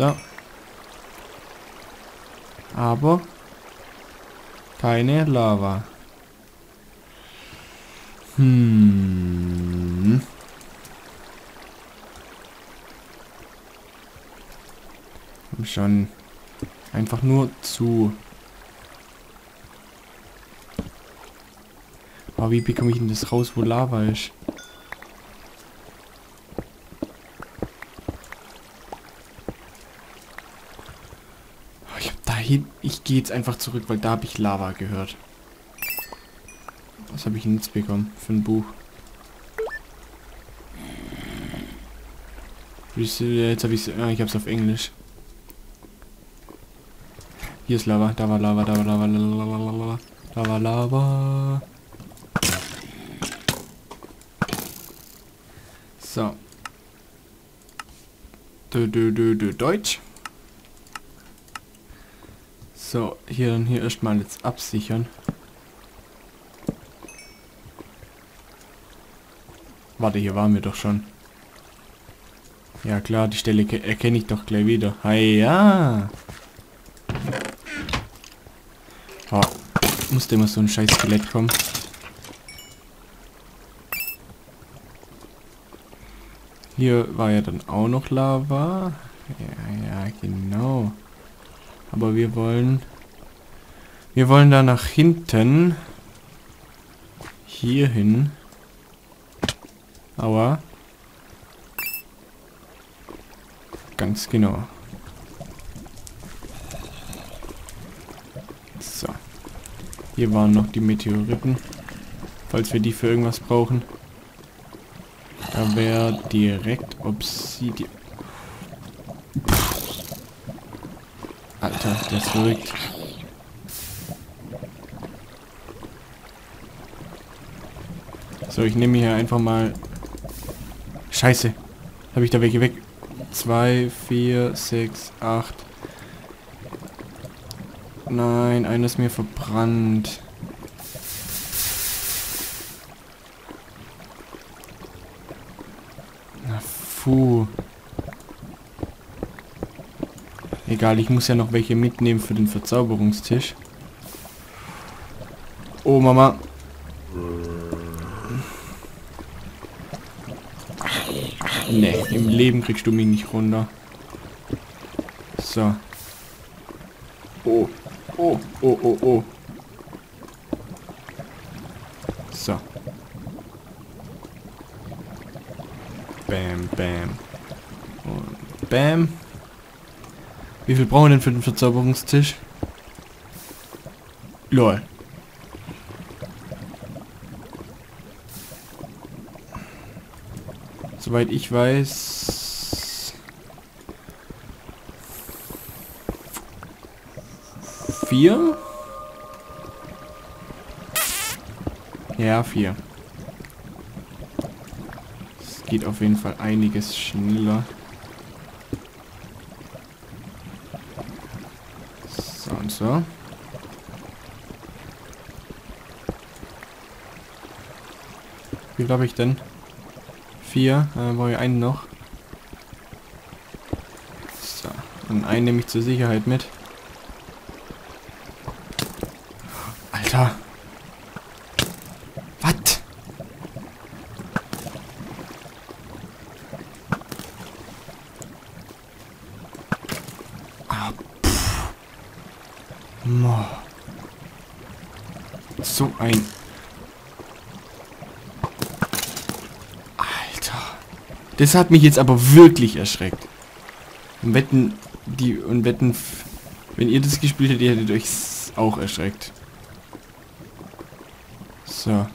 So. Aber keine Lava. Hm. Schon einfach nur zu. Aber wie bekomme ich denn das raus, wo Lava ist? Oh, dahin. Ich gehe jetzt einfach zurück, weil da habe ich Lava gehört. Was habe ich jetzt bekommen für ein Buch? Jetzt habe ich es. Ah, ich habe es auf Englisch. Hier ist Lava, da war Lava, da war Lava, Lava, Lava, war Lava. So. Deutsch. So, hier dann hier erstmal jetzt absichern. Warte, hier waren wir doch schon. Ja klar, die Stelle erkenne ich doch gleich wieder. Hi, ja. Oh, musste immer so ein scheiß Skelett kommen. Hier war ja dann auch noch Lava. Ja, ja, genau. Aber wir wollen... Wir wollen da nach hinten. Hier hin. Aua. Ganz genau. So. Hier waren noch die Meteoriten. Falls wir die für irgendwas brauchen. Da wäre direkt Obsidian. Ist verrückt. So, ich nehme hier einfach mal Scheiße. Habe ich da welche weg? 2, 4, 6, 8. Nein, einer ist mir verbrannt. Na, puh. Egal, ich muss ja noch welche mitnehmen für den Verzauberungstisch. Oh, Mama. Nee, im Leben kriegst du mich nicht runter. So. Oh. Oh, oh, oh, oh. So. Bam, bam. Und bam. Wie viel brauchen wir denn für den Verzauberungstisch? Lol. Soweit ich weiß... Vier? Ja, vier. Es geht auf jeden Fall einiges schneller. So. Wie habe ich denn? Vier. Äh, brauche ich einen noch. So. Und einen nehme ich zur Sicherheit mit. Alter. Was? Ah, Mo. So ein Das hat mich jetzt aber wirklich erschreckt. Und wetten, die, und wetten, wenn ihr das gespielt hättet, ihr hättet euch auch erschreckt. So.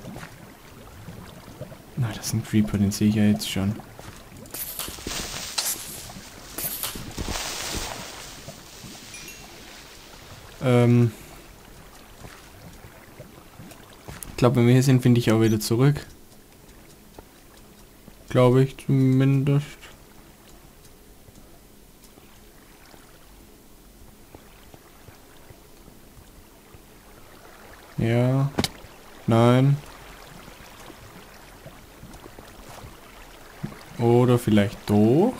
Na, das ist ein Creeper, den sehe ich ja jetzt schon. Ähm. Ich glaube, wenn wir hier sind, finde ich auch wieder zurück. Glaube ich zumindest. Ja. Nein. Oder vielleicht doch.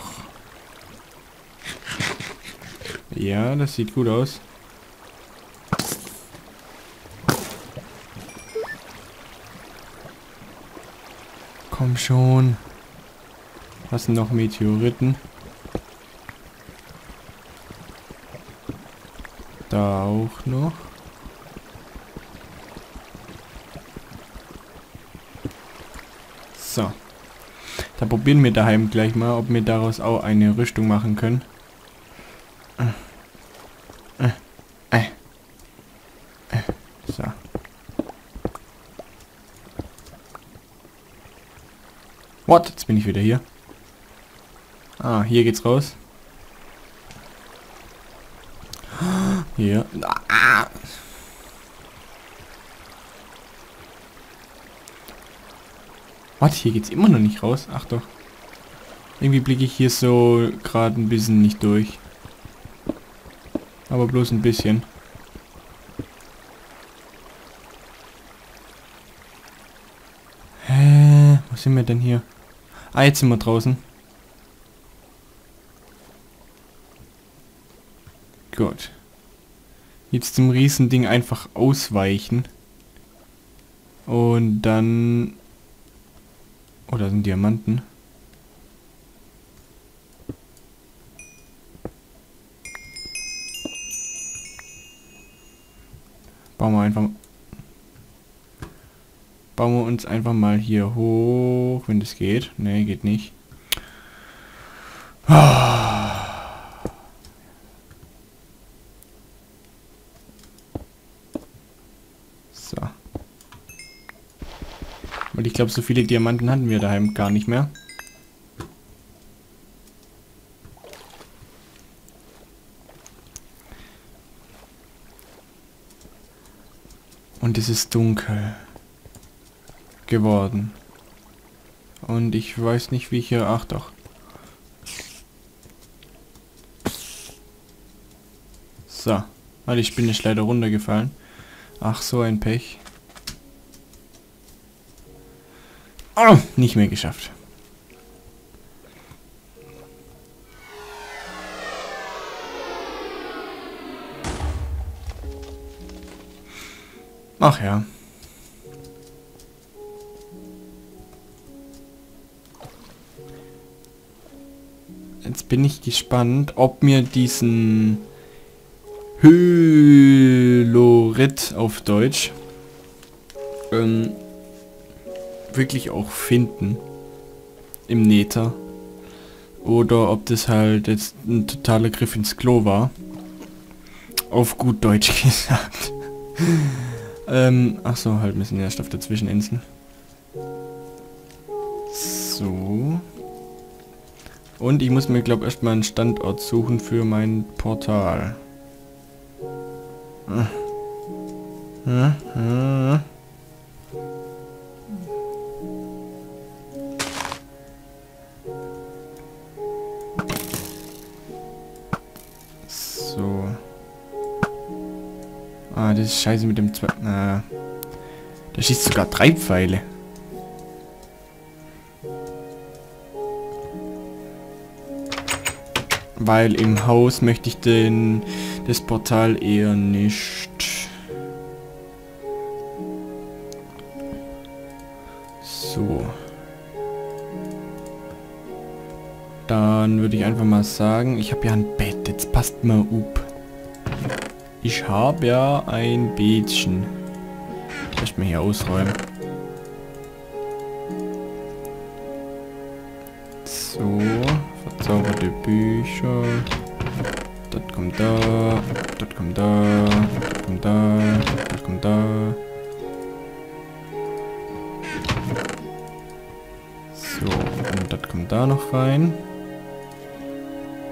Ja, das sieht gut aus. Schon. Was sind noch Meteoriten? Da auch noch. So. Da probieren wir daheim gleich mal, ob wir daraus auch eine Rüstung machen können. So. What? Jetzt bin ich wieder hier. Ah, hier geht's raus. Hier. Ah. Was? Hier geht's immer noch nicht raus? Ach doch. Irgendwie blicke ich hier so gerade ein bisschen nicht durch. Aber bloß ein bisschen. Hä? Wo sind wir denn hier? Ah, jetzt sind wir draußen. Gut. Jetzt zum Riesending einfach ausweichen. Und dann... Oh, da sind Diamanten. Bauen wir einfach... Bauen wir uns einfach mal hier hoch, wenn das geht. Ne, geht nicht. So. Weil ich glaube, so viele Diamanten hatten wir daheim gar nicht mehr. Und es ist dunkel geworden. Und ich weiß nicht, wie ich hier... Ach doch. So. Weil ich bin nicht leider runtergefallen. Ach, so ein Pech. Oh, nicht mehr geschafft. Ach ja. Jetzt bin ich gespannt, ob mir diesen Hylorit auf Deutsch ähm, wirklich auch finden im Nether. Oder ob das halt jetzt ein totaler Griff ins Klo war. Auf gut Deutsch gesagt. Ähm, ach so, halt ein bisschen Nährstoff dazwischen Inseln. So. Und ich muss mir, glaube ich, erstmal einen Standort suchen für mein Portal. So. Ah, das ist scheiße mit dem zwei. Ah. Da schießt sogar drei Pfeile. Weil im Haus möchte ich den das Portal eher nicht. So. Dann würde ich einfach mal sagen, ich habe ja ein Bett, jetzt passt mal up. Ich habe ja ein Bettchen. Lass mal hier ausräumen. Bücher. Das kommt da, das kommt da, das kommt da, das kommt da. So, und das kommt da noch rein.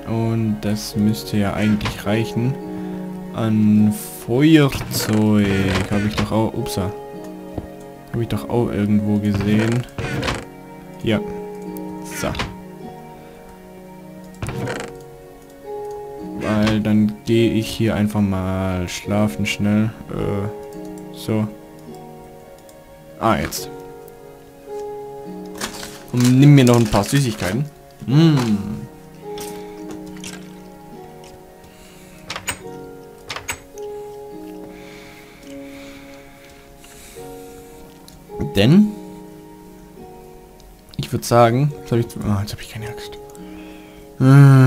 Und das müsste ja eigentlich reichen. An Feuerzeug habe ich doch auch... Upsa. Habe ich doch auch irgendwo gesehen. Ja. So. weil dann gehe ich hier einfach mal schlafen schnell. Äh, so. Ah, jetzt. Und nimm mir noch ein paar Süßigkeiten. Mm. Denn ich würde sagen, jetzt ich, oh, jetzt habe ich keine Axt. Mm. Hm.